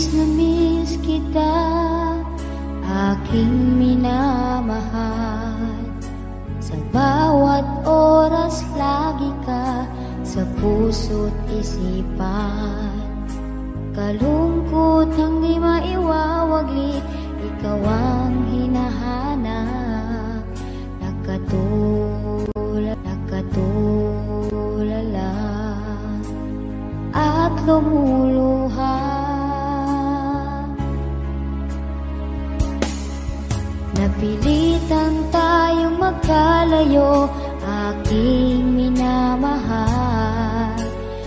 Miss na miss kita Aking minamahal. Sa bawat oras lagi ka Sa puso't isipan. Kalungkot ang di maiwawaglit Ikaw ang hinahanap Nakatulala, nakatulala. At lumuluha tayong magkalayo Aking minamahal.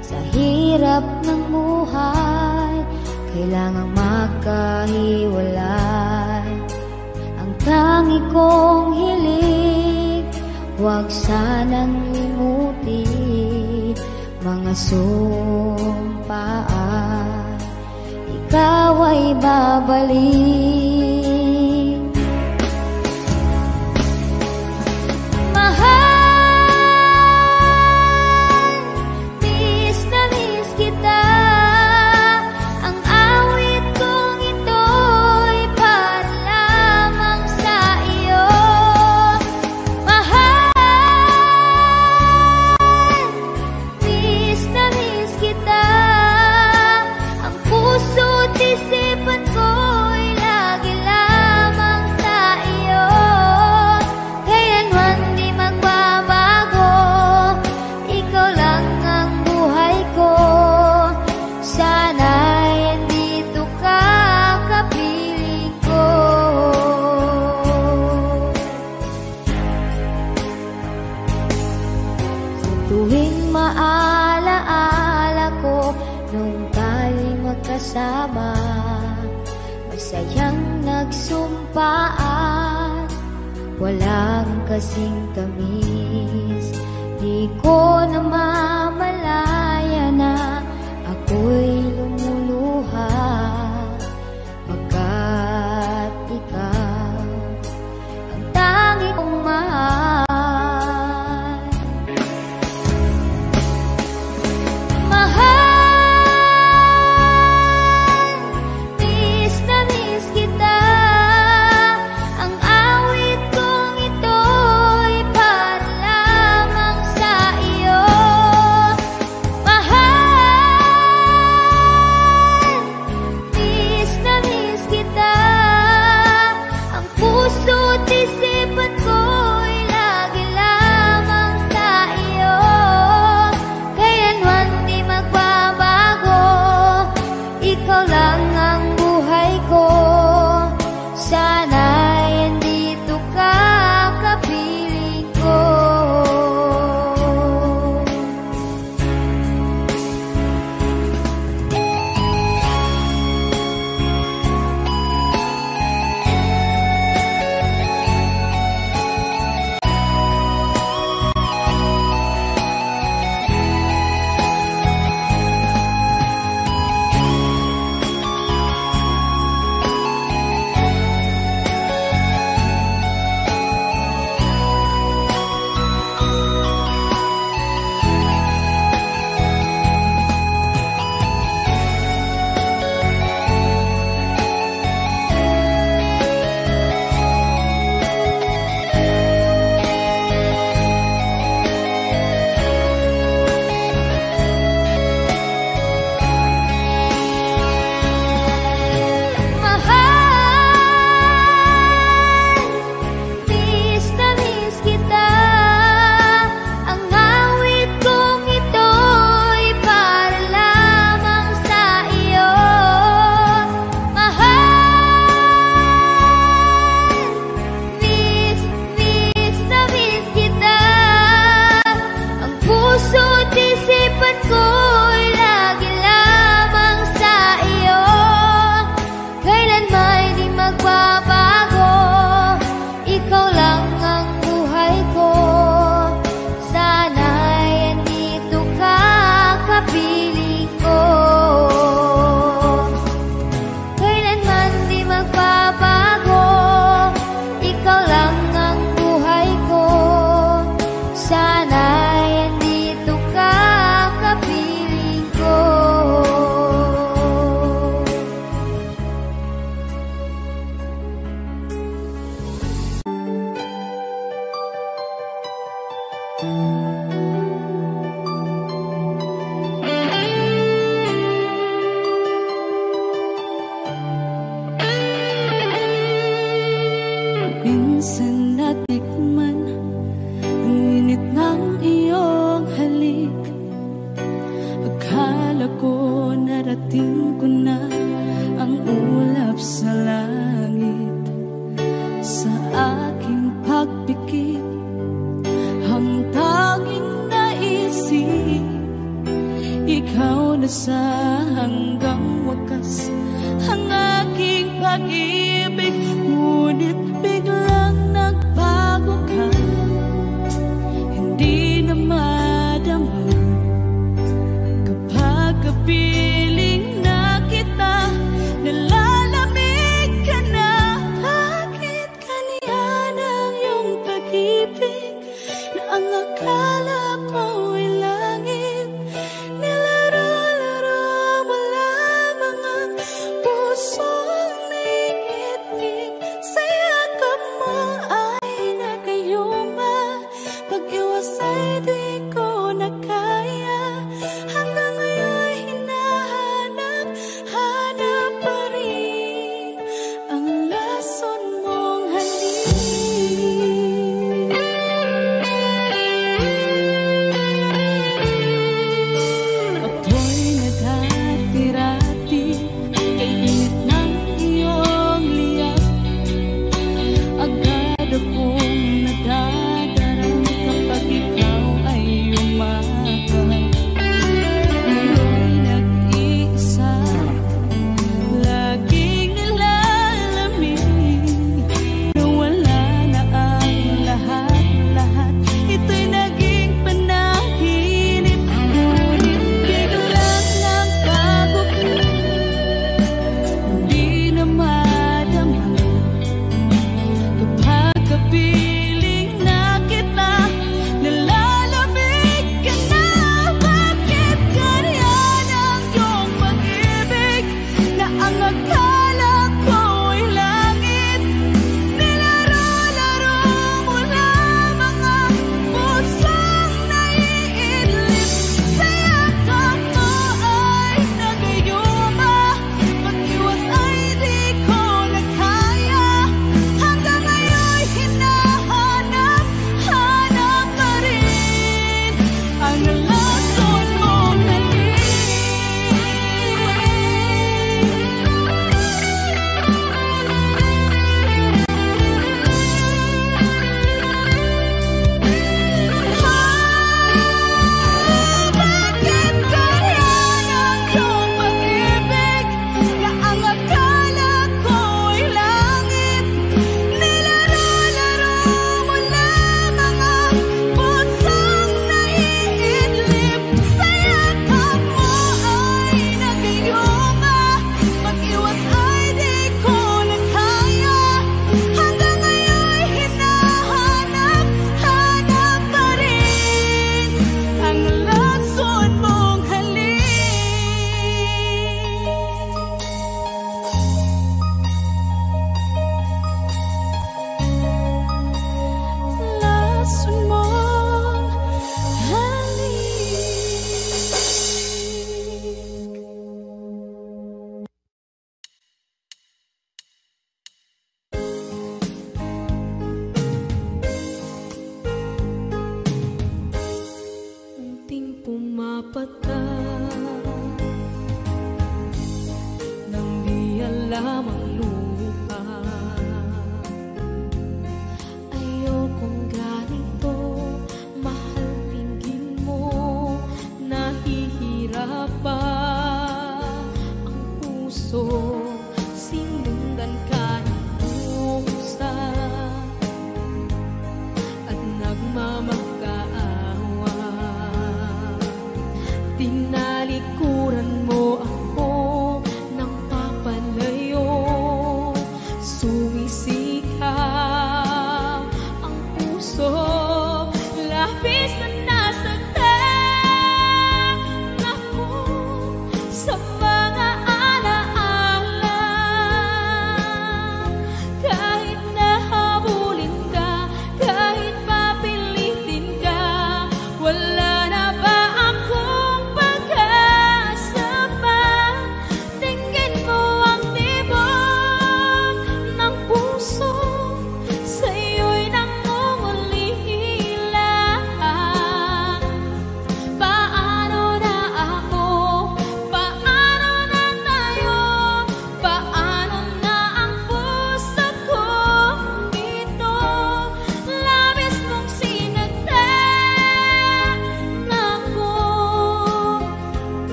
Sa hirap ng buhay Kailangang magkahiwalay. Ang tangi kong hilig Huwag sanang limutin Mga sumpaan Ikaw ay babalik dancing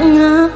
Ngã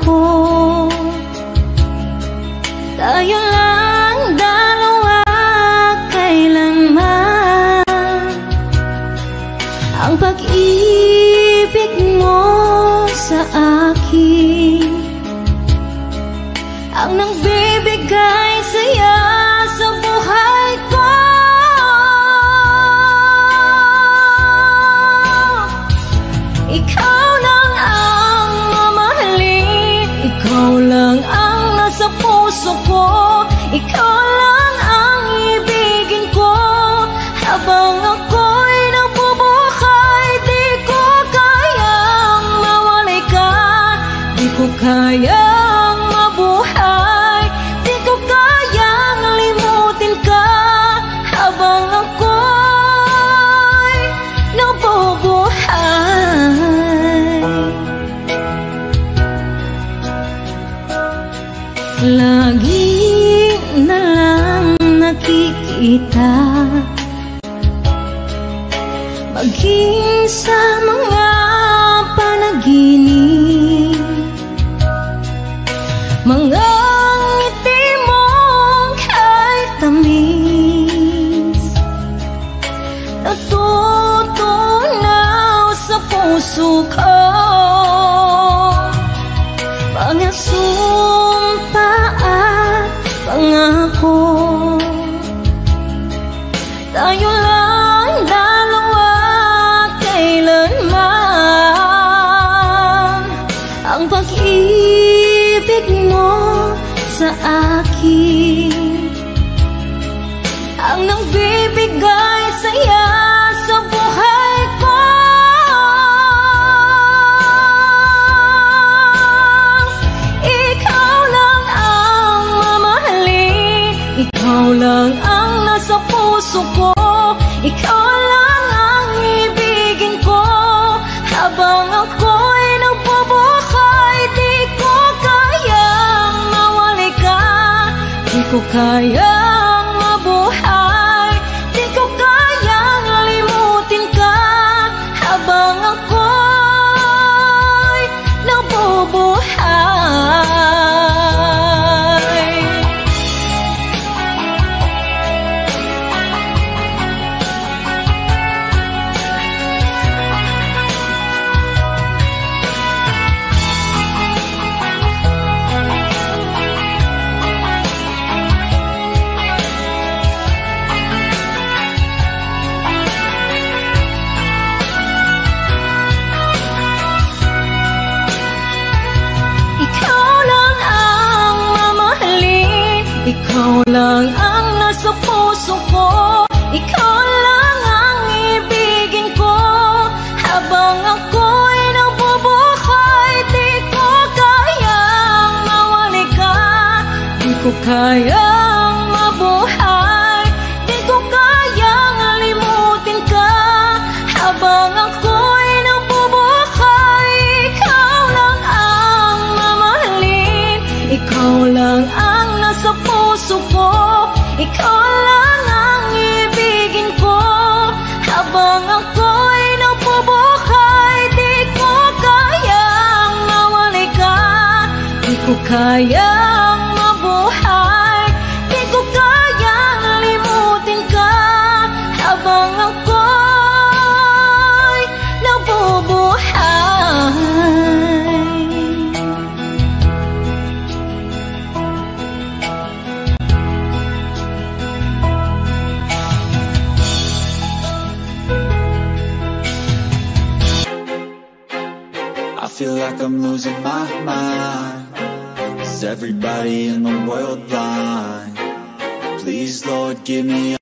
puso ko Ikaw lang ang ibigin ko. Habang ako'y nagbubuhay Di ko kayang mawali ka Di ko kayang nasa puso ko Ikaw lang ang ibigin ko. Habang ako'y nabubuhay Di ko kayang mawali ka. Di ko kayang mabuhay Di ko kayang limutin ka. Habang ako'y nabubuhay Ikaw lang ang mamahalin. Ikaw lang ang nasa puso ko Di ko give me.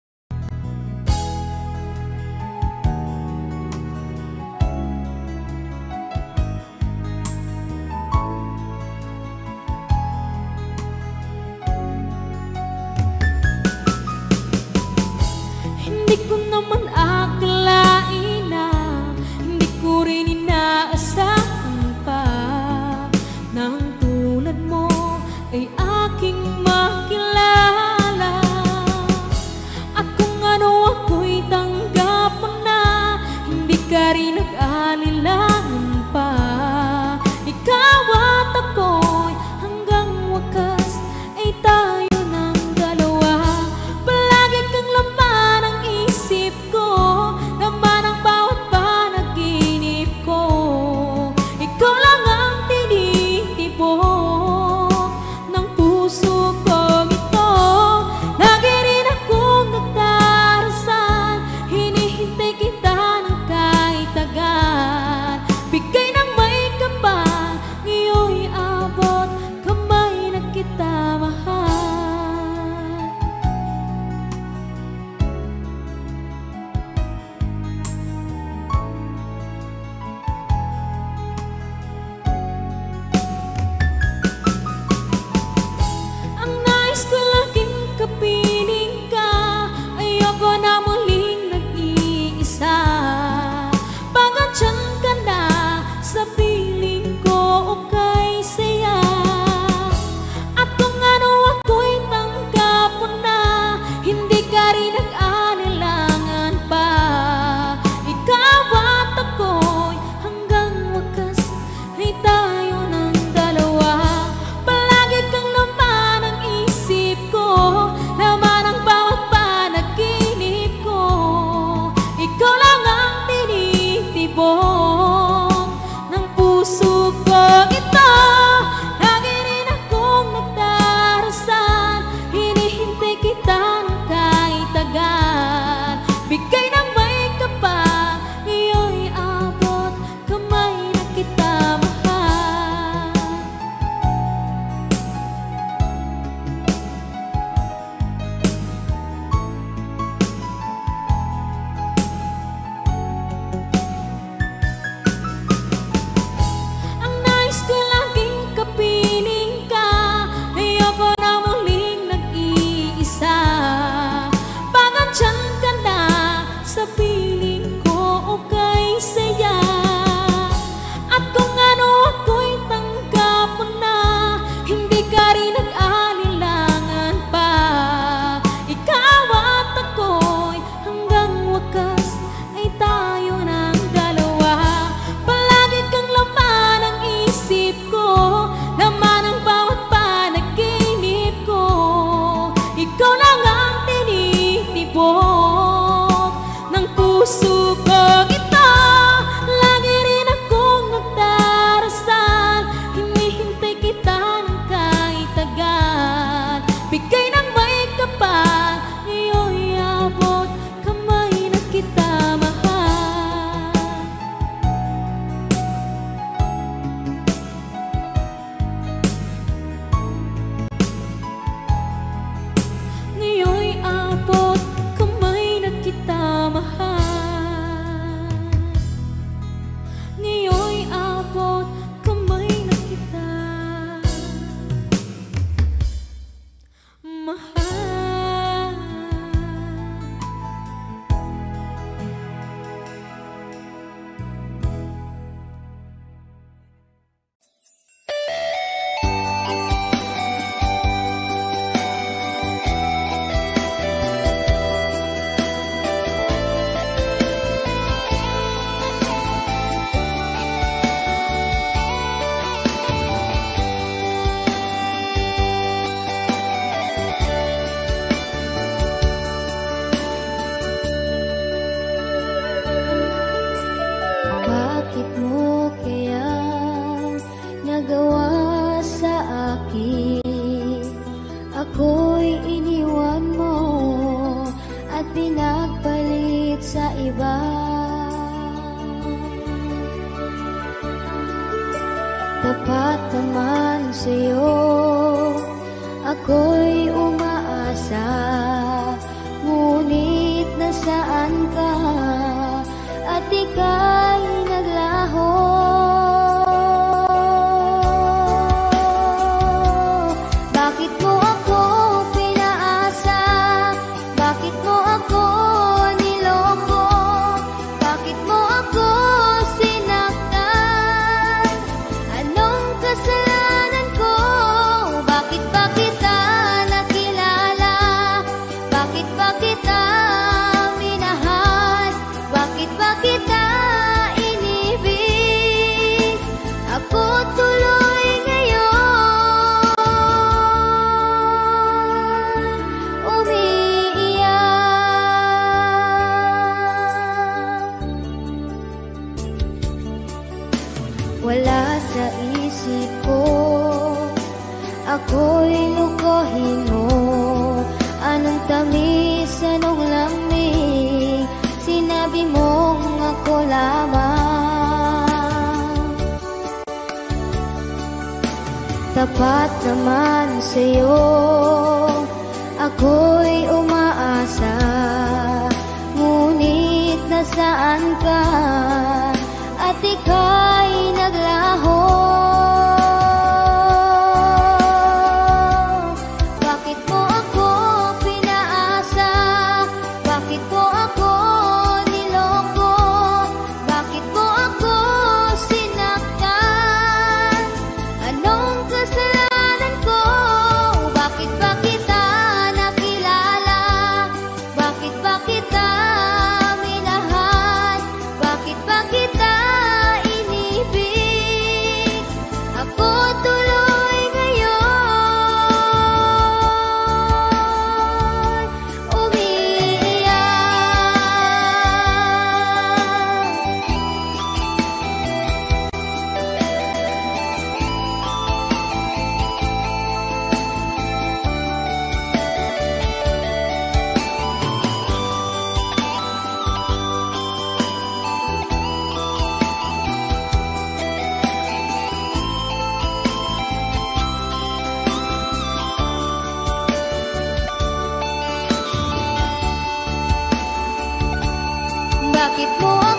Bakit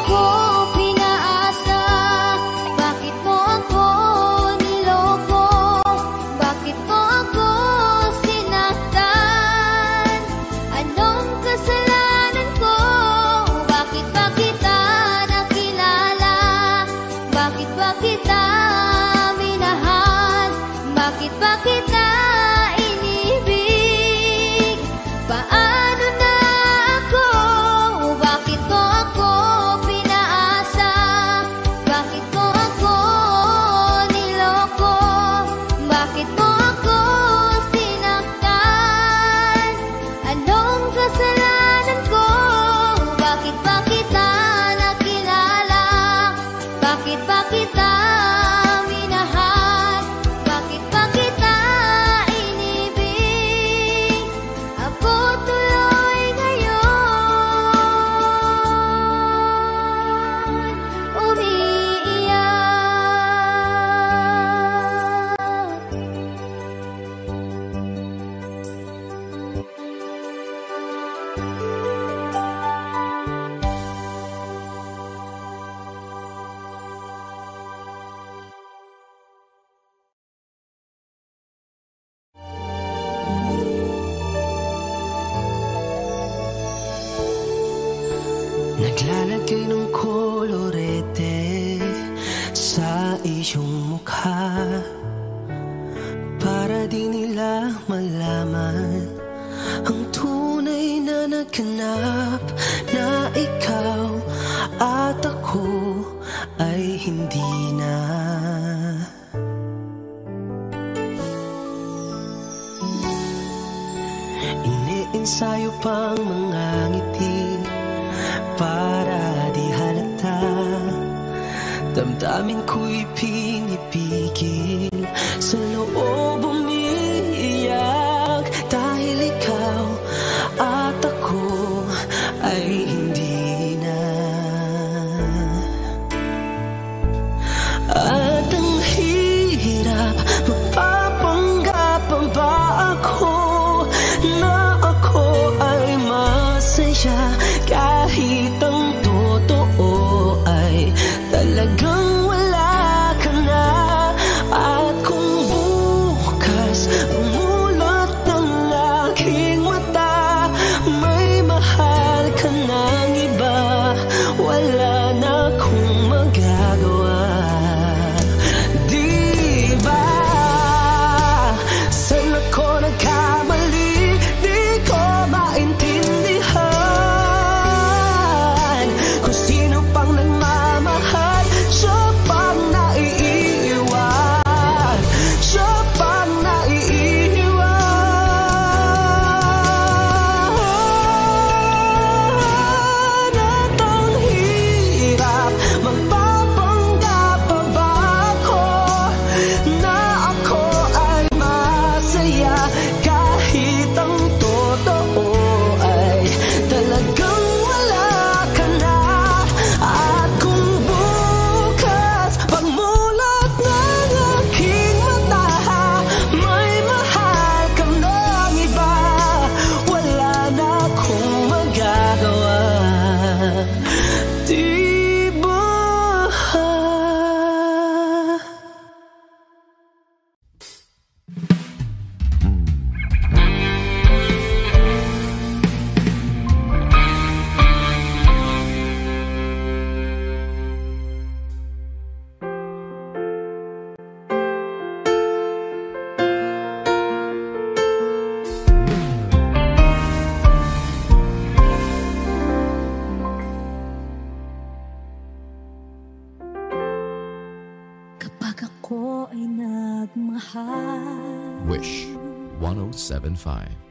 Five.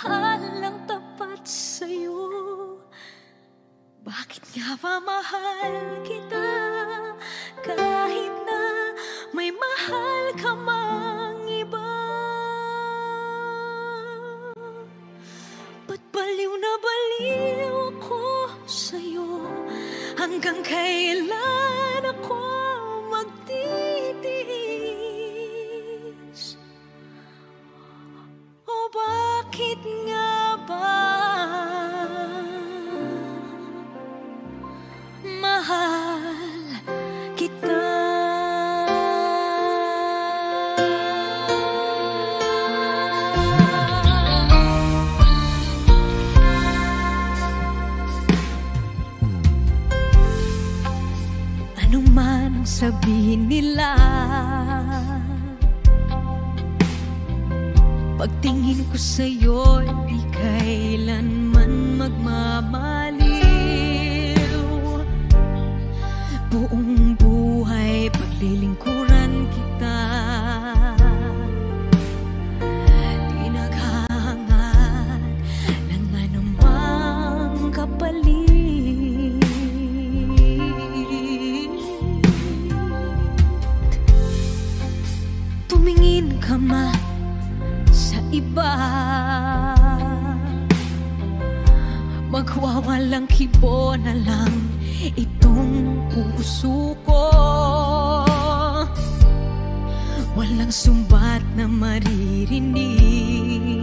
mamahalang tapat sa'yo. Bakit nga mamahal kita? Kahit na may mahal ka mang iba. Ba't baliw na baliw ako sa'yo? Hanggang kailan? sabihin nila? Pagtingin ko sa'yo, di kailan Walang kibo na lang itong puso ko. Walang sumbat na maririnig.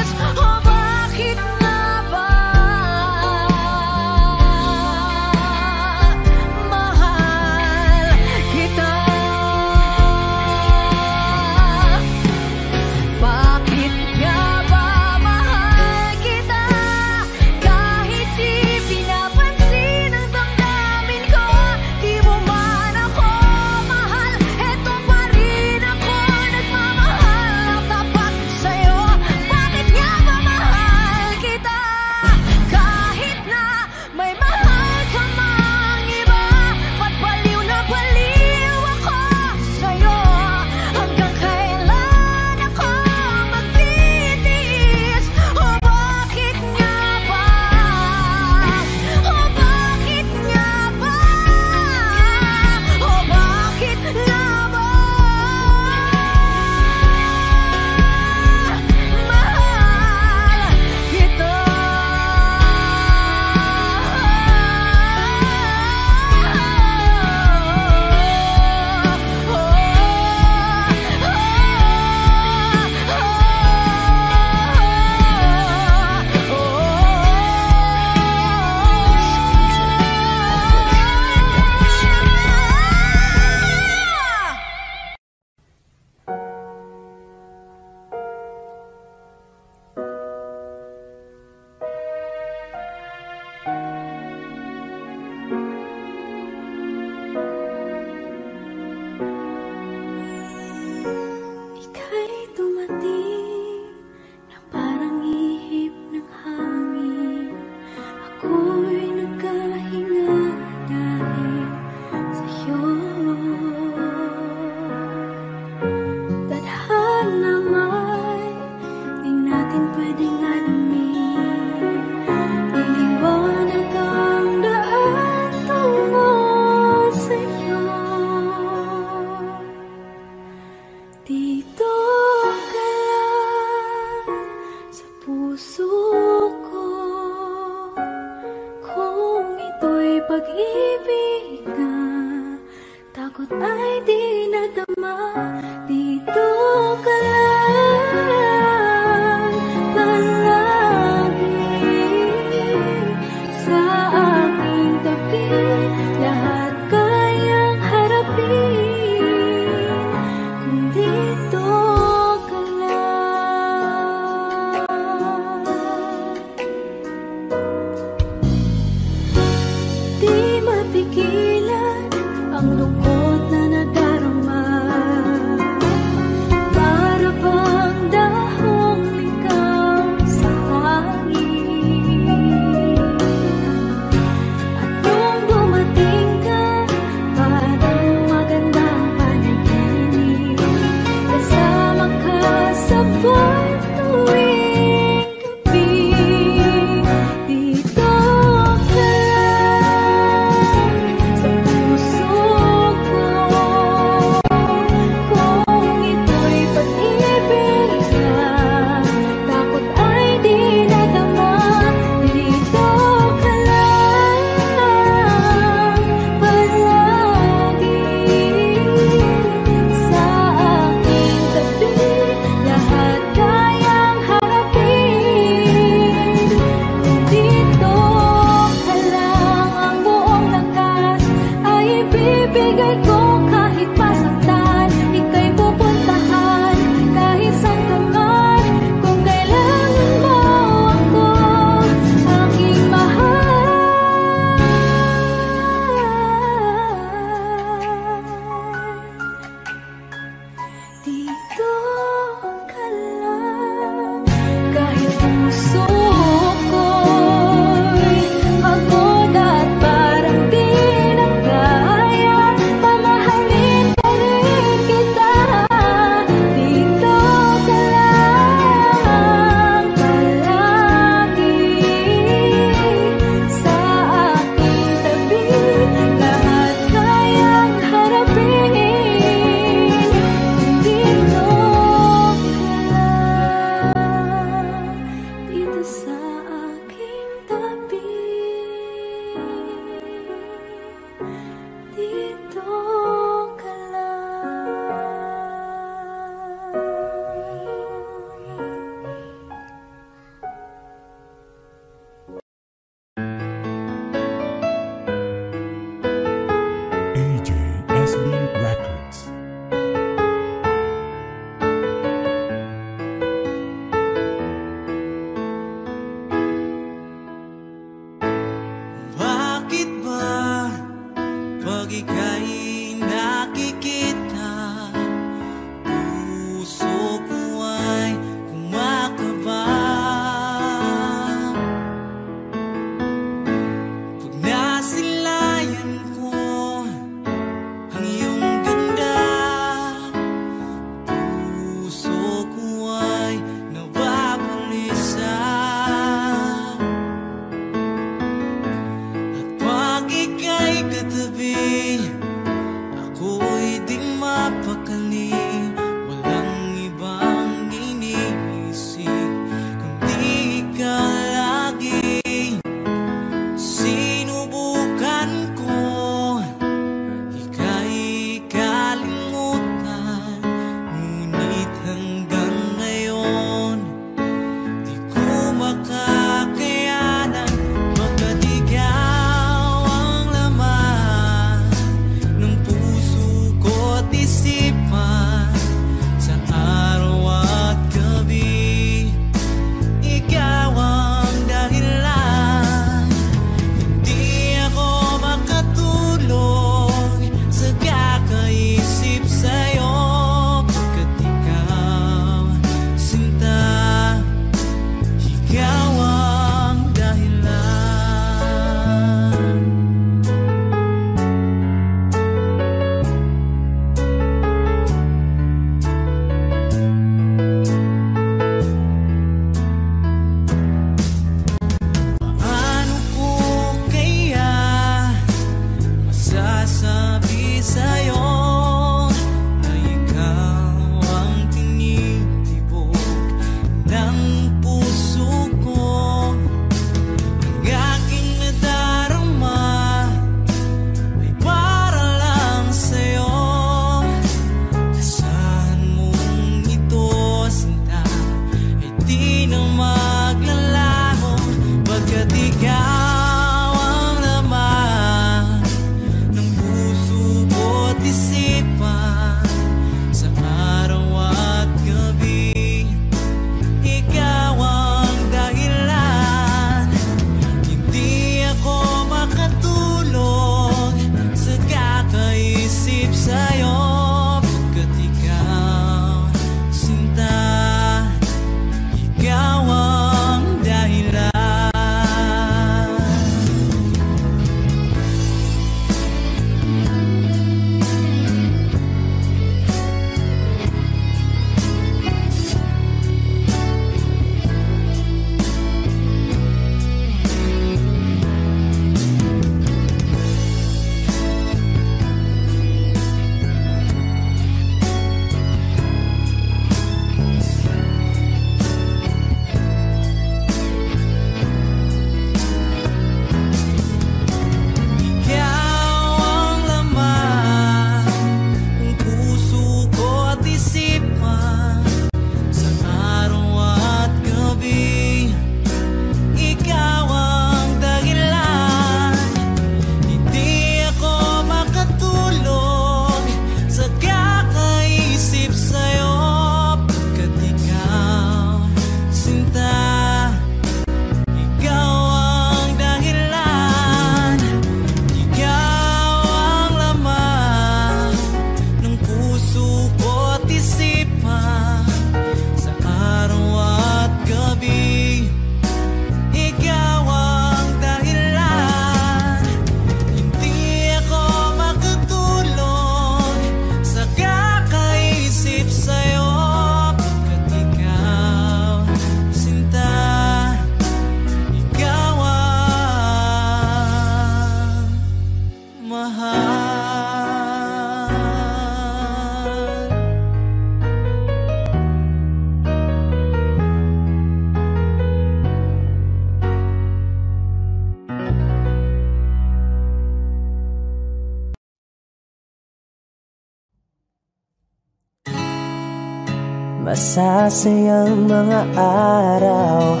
Masasayang mga araw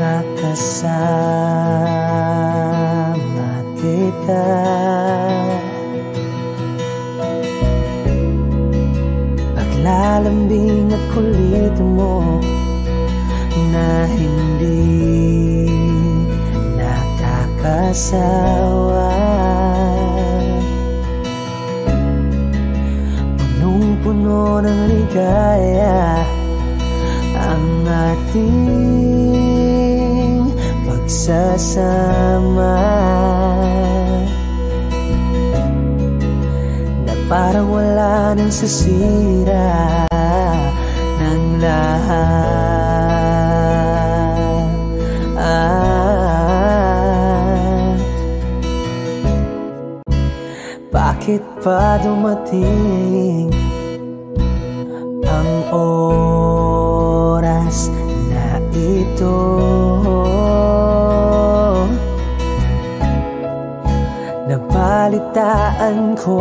Nakasama kita. Paglalambing at kulit mo Na hindi nakakasawa Punong-puno ng ligaya Ang ating pagsasama. Na parang wala nang sasira ng lahat. Ah, Bakit pa dumating oras na ito. Nabalitaan ko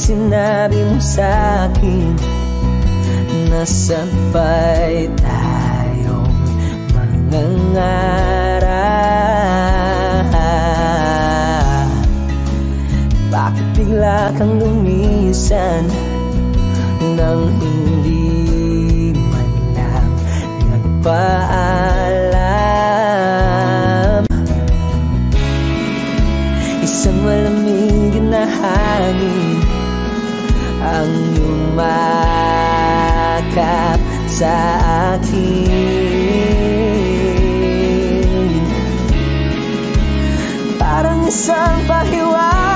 sinabi mo sa'kin Na sabay tayong mangangarap bakit bigla kang lumisan Nang hindi man lang nagpaalam yumakap sa akin. Parang isang pahiwatig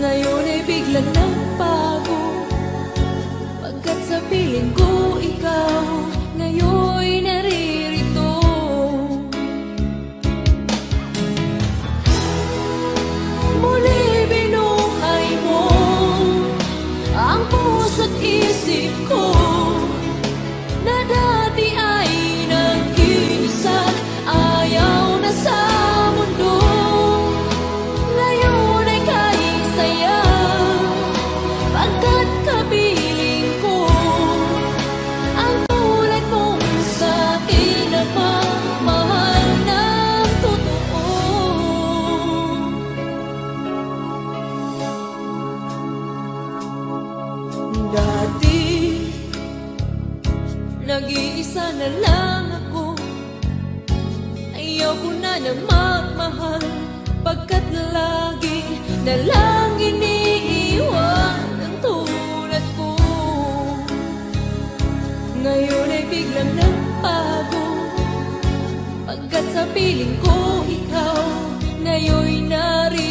Ngayon ay biglang nagbago. Pagkat sa piling ko na lang iniiwan ang ko. Ngayon ay biglang nagbago. Pagkat sa piling ko ikaw ngayon narito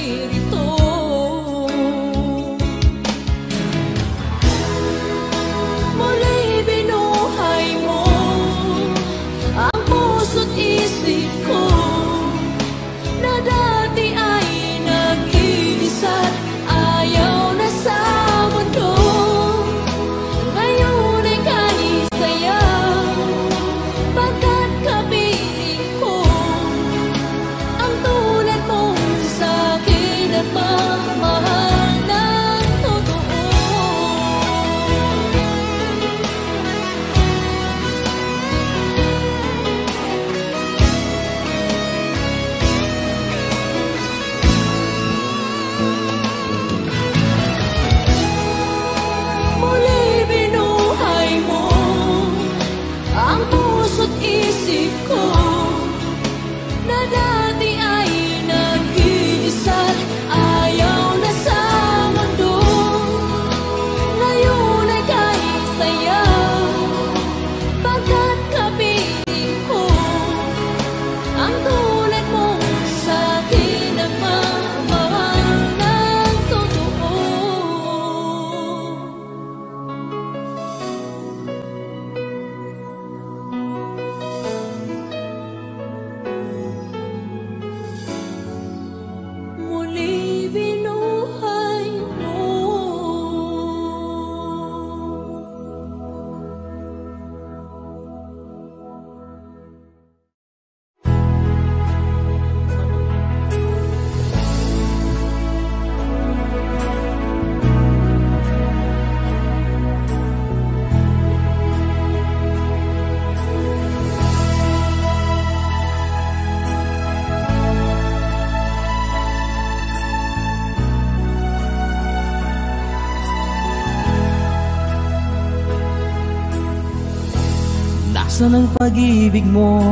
Asan ang pag-ibig mo?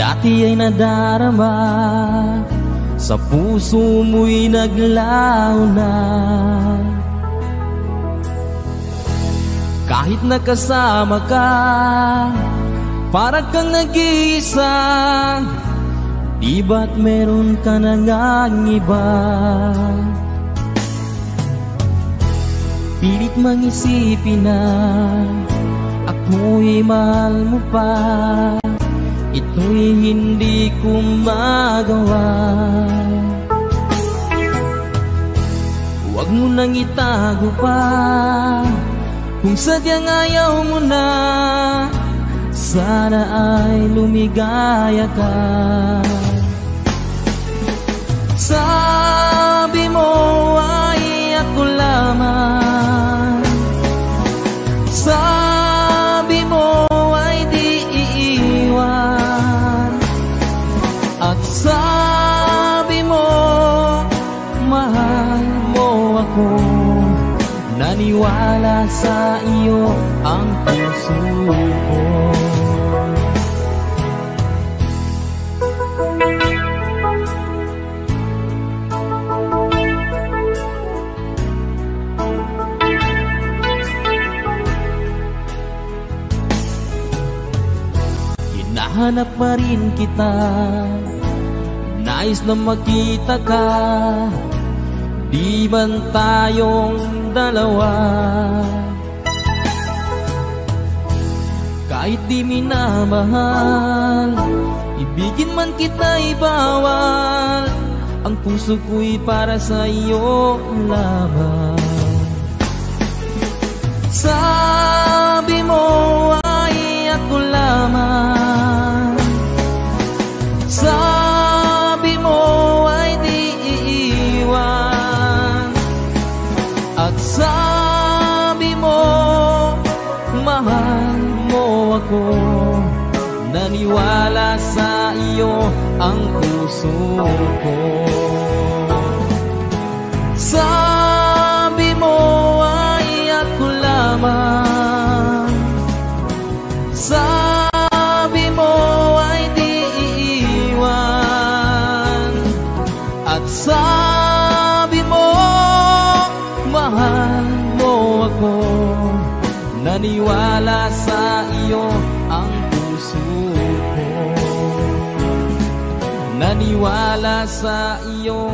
Dati ay nadarama Sa puso mo'y naglaho na Kahit nakasama ka Para kang nag-iisa Di ba't meron ka na ngang iba? Pilit mang isipin na Ako'y mahal mo pa. Ito'y hindi ko magawa. Huwag mo nang itago pa. Kung sadyang ayaw mo na Sana ay lumigaya ka. Sabi mo ay ako lamang. Sabi mo ay di iiwan. At sabi mo mahal mo ako. Naniwala sa iyo ang puso ko Hinahanap pa rin kita. Nais na makita ka. Di man tayong dalawa. Kahit di minamahal Ibigin man kita'y bawal. Ang puso ko'y para sa iyo lamang. Sabi mo ay ako lamang sa iyo ang puso ko Naniwala sa iyo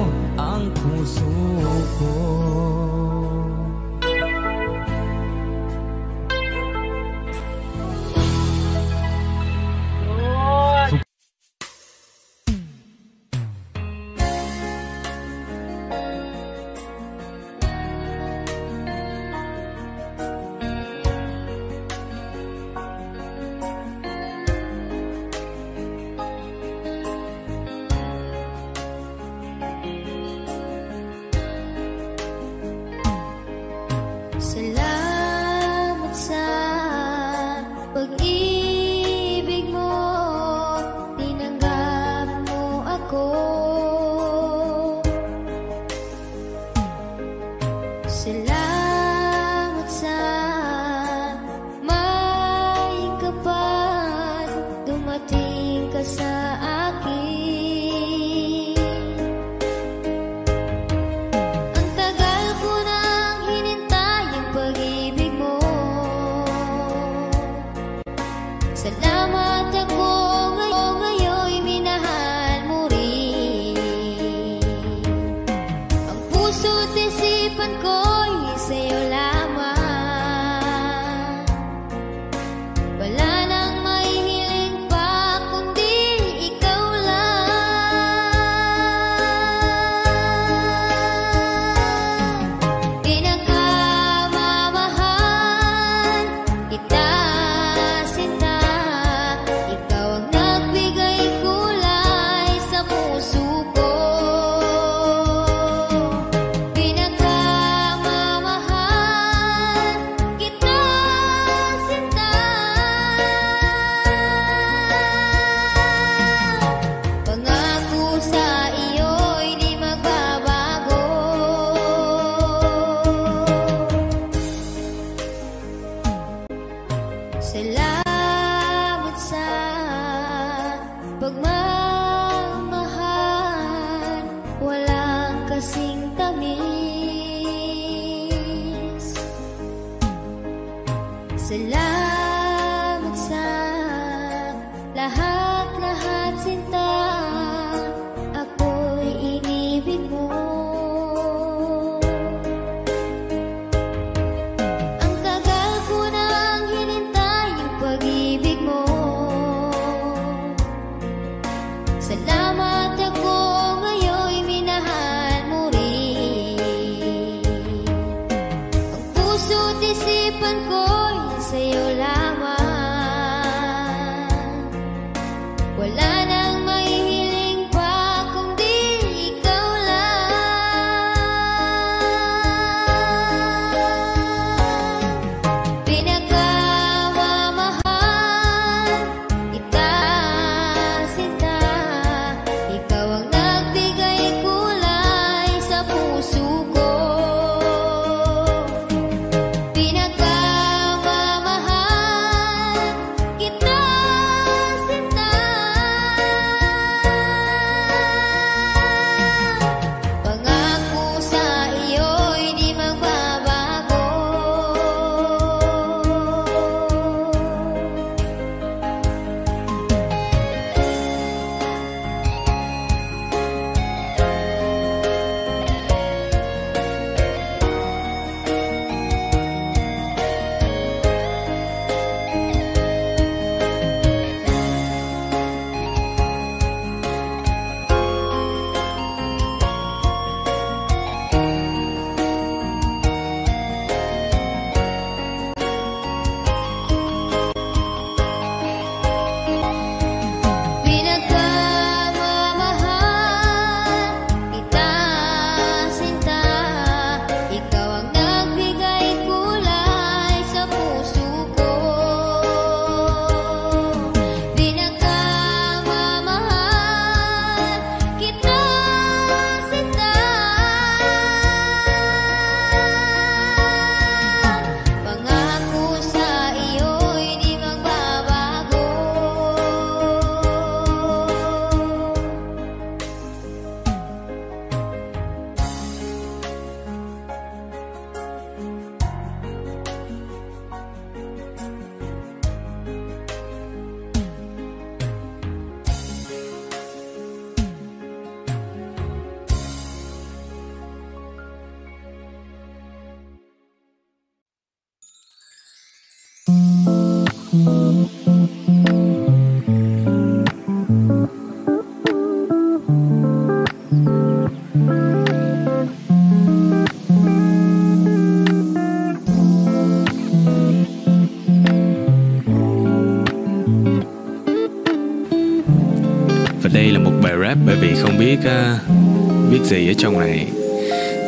rap bởi vì không biết uh, biết gì ở trong này.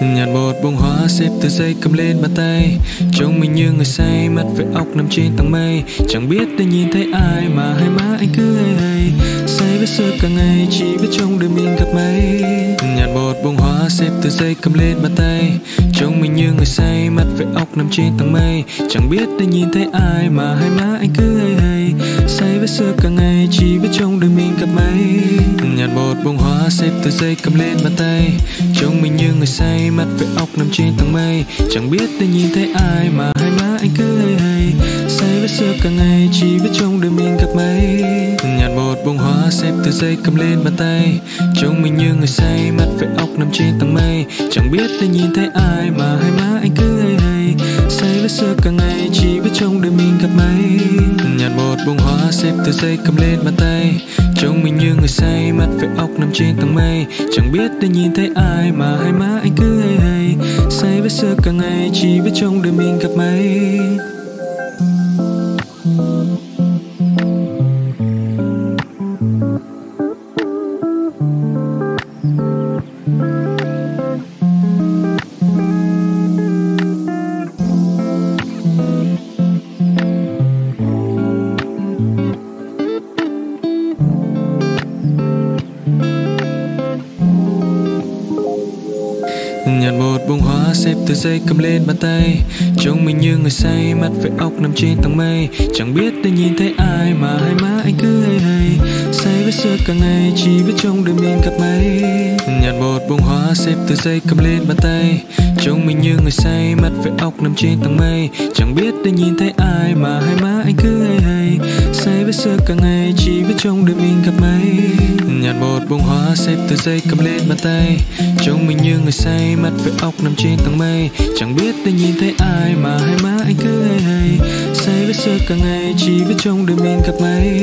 Nhặt một bông hoa xếp từ dây cầm lên bàn tay. Trông mình như người say mắt với ốc nằm trên tầng mây. Chẳng biết để nhìn thấy ai mà hai má anh cứ hay hay Say với sơ cả ngày chỉ biết trong đời mình gặp mấy Nhặt một bông hoa xếp từ dây cầm lên bàn tay. Trông mình như người say mắt với ốc nằm trên tầng mây. Chẳng biết để nhìn thấy ai mà hai má anh cứ hay hay Say với xưa cả ngày, chỉ biết trong đời mình gặp mấy Nhặt một bông hoa xếp từ dây cầm lên bàn tay. Trông mình như người say, mắt với óc nằm trên tầng mây. Chẳng biết để nhìn thấy ai mà hai má anh cứ hay hay. Say với xưa cả ngày, chỉ biết trong đời mình gặp mấy Nhặt một bông hoa xếp từ dây cầm lên bàn tay. Trông mình như người say, mắt với óc nằm trên tầng mây. Chẳng biết để nhìn thấy ai mà hai má anh cứ hay hay. Say với xưa cả ngày, chỉ biết trong đời mình gặp mấy Nhặt một bông hoa xếp từ dây cầm lên bàn tay. Trông mình như người say, mắt với óc nằm trên tầng mây. Chẳng biết đã nhìn thấy ai mà hai má anh cứ hay hay. Say với xưa cả ngày, chỉ biết trong đời mình gặp mấy hoa cầm lên bàn tay. Trông mình như người say, mắt với óc nằm trên tầng mây. Chẳng biết để nhìn thấy ai mà hai má anh cứ hay hay. Say với xưa cả ngày, chỉ biết trong đời mình gặp mấy nhạt một bông hoa xếp từ dây cầm lên bàn tay. Trông mình như người say, mắt với óc nằm trên tầng mây. Chẳng biết để nhìn thấy ai mà hai má anh cứ hay hay. Say với xưa cả ngày, chỉ biết trong đời mình gặp mấy nhạt bột bông hoa xếp từ dây cầm lên bàn tay. Trông mình như người say, mắt với óc nằm trên tầng mây. Chẳng biết để nhìn thấy ai mà hai má anh cứ hay hay. Say với xưa cả ngày, chỉ biết trong đời mình gặp mấy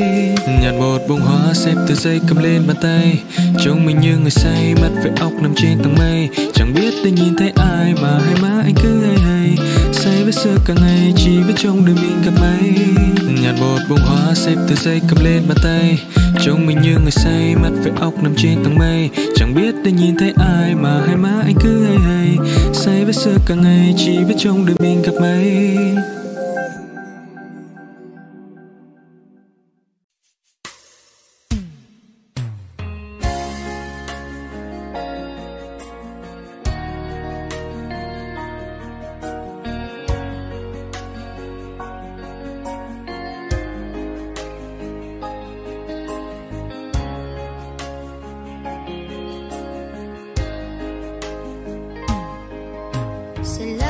Nhặt một bông hoa xếp từ dây cầm lên bàn tay. Trông mình như người say, mắt với óc nằm trên tầng mây. Chẳng biết để nhìn thấy ai mà hai má anh cứ hay hay Say với xưa cả ngày, chỉ biết trong đời mình gặp mấy Nhặt một bông hoa xếp từ dây cầm lên bàn tay. Trông mình như người say, mắt với óc nằm trên tầng mây. Chẳng biết để nhìn thấy ai mà hai má anh cứ hay hay Say với xưa cả ngày, chỉ biết trong đời mình gặp mấy So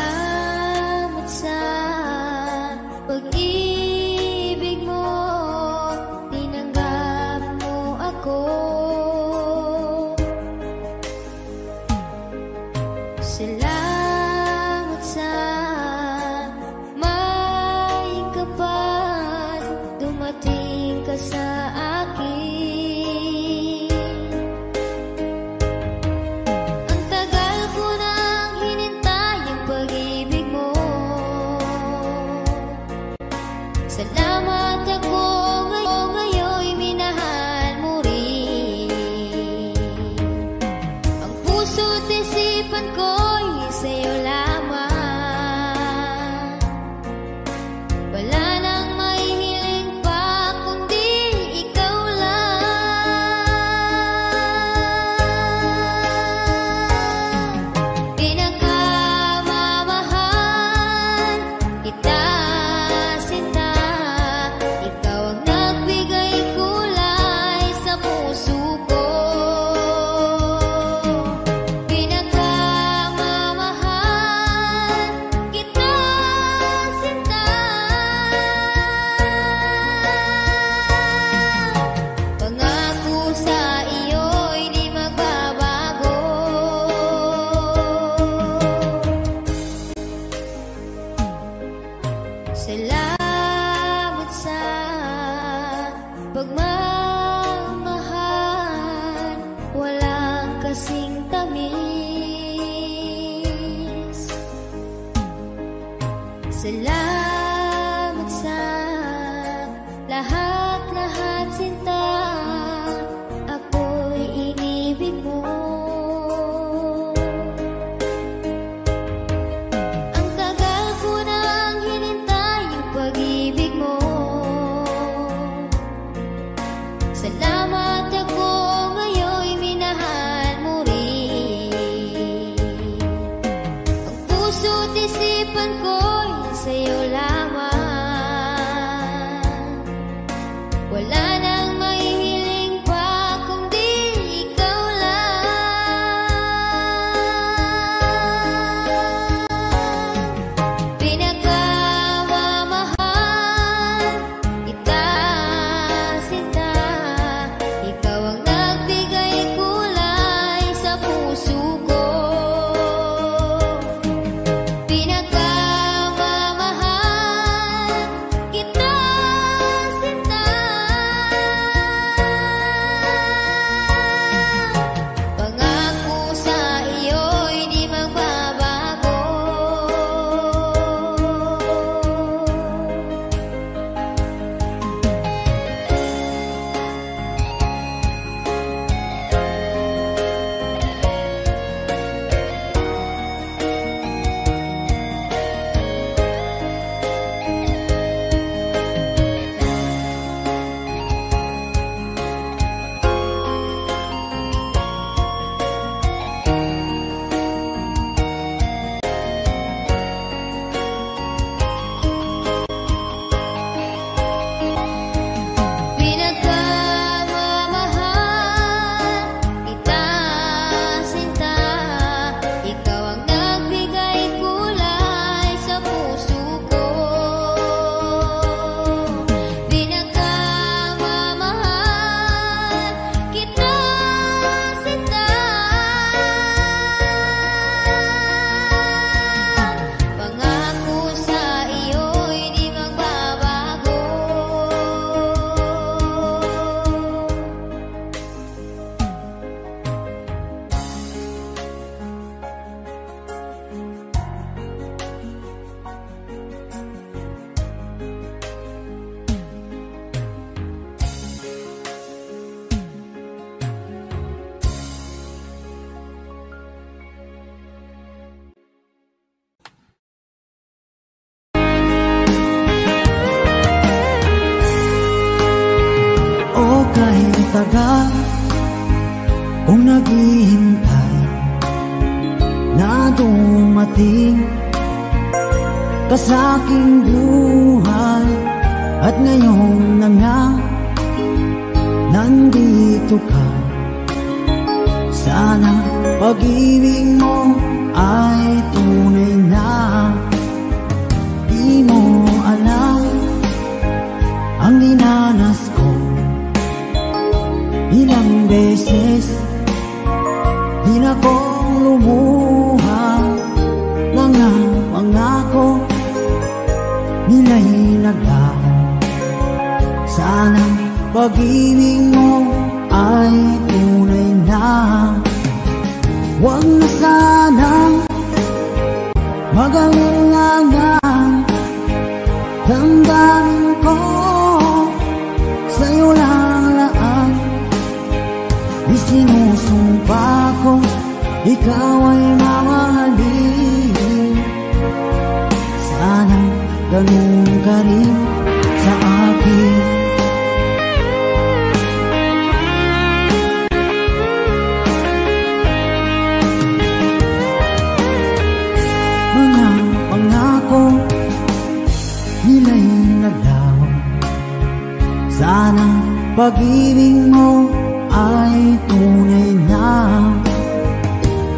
pag-ibig mo ay tunay na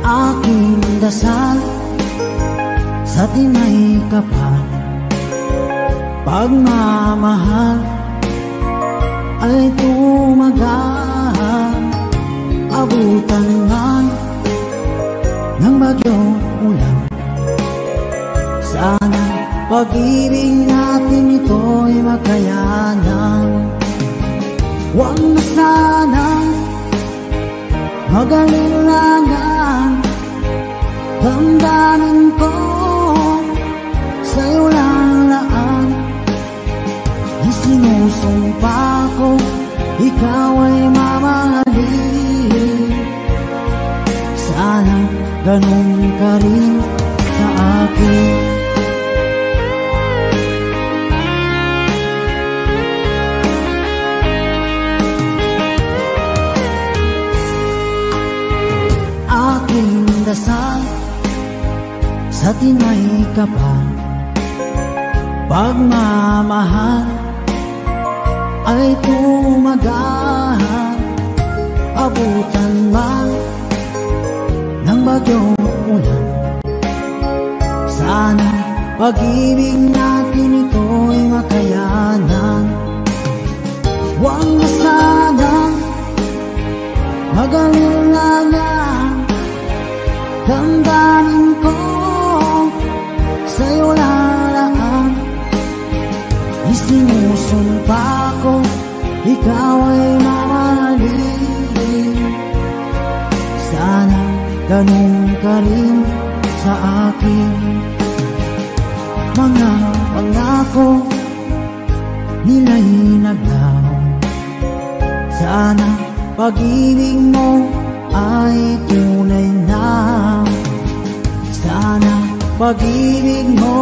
Aking dasal. Sa tinay kapal Pagmamahal ay tumagal. Abutan man ng bagyong ulan. Sana pag-ibig natin ito'y makayanan Huwag na sana magalinlangan Damdamin ko sa'yo lang laan Di sinusumpa ko ikaw ay mamahalin. Sana ganun ka rin sa akin sa tinay kapal Pagmamahal ay tumagal Abutan man ng bagyong ulan? Sana pag-ibig natin ito'y makayanan. Huwag na sanang magalinganan Damdamin ko sa'yo lalaan Isinusumpa ko ikaw ay mamahalin. Sana ganun ka rin sa akin. Mga pangako nila'y naglaho Sana pag-ibig mo ay tunay pag-ibig mo